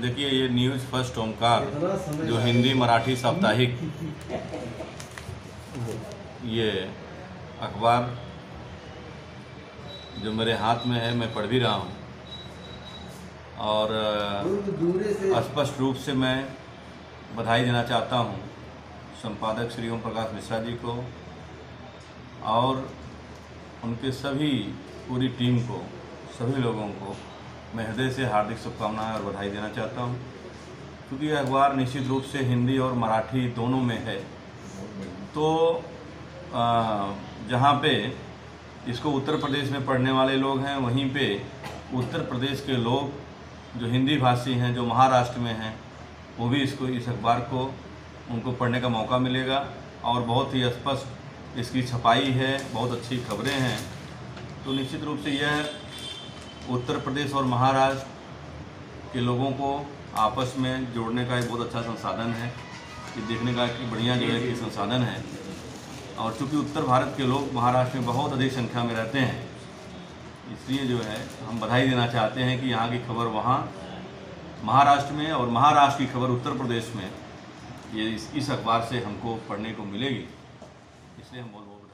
देखिए, ये news first Omkar, जो हिंदी, मराठी, साप्ताहिक, ये अखबार जो मेरे हाथ में है, मैं पढ़ भी रहा हूँ। और स्पष्ट रूप से मैं बधाई देना चाहता हूँ संपादक श्री ओम प्रकाश मिश्रा जी को और उनके सभी पूरी टीम को, सभी लोगों को। मैं हृदय से हार्दिक शुभकामनाएँ और बधाई देना चाहता हूँ। क्योंकि यह अखबार निश्चित रूप से हिंदी और मराठी दोनों में है। तो जहाँ पे इसको उत्तर प्रदेश में पढ़ने वाले लोग हैं, वहीं पे उत्तर प्रदेश के लोग जो हिंदी भाषी हैं, जो महाराष्ट्र में हैं, वो भी इसको, इस अखबार को, उनको पढ़ने का मौका मिलेगा। और बहुत ही स्पष्ट इसकी छपाई है, बहुत अच्छी खबरें हैं। तो निश्चित रूप से यह उत्तर प्रदेश और महाराष्ट्र के लोगों को आपस में जोड़ने का एक बहुत अच्छा संसाधन है। ये देखने का एक बढ़िया जो है कि संसाधन है। और चूँकि उत्तर भारत के लोग महाराष्ट्र में बहुत अधिक संख्या में रहते हैं इसलिए जो है हम बधाई देना चाहते हैं कि यहाँ की खबर वहाँ महाराष्ट्र में और महाराष्ट्र की खबर उत्तर प्रदेश में ये इस, इस अखबार से हमको पढ़ने को मिलेगी। इसलिए हम बहुत बहुत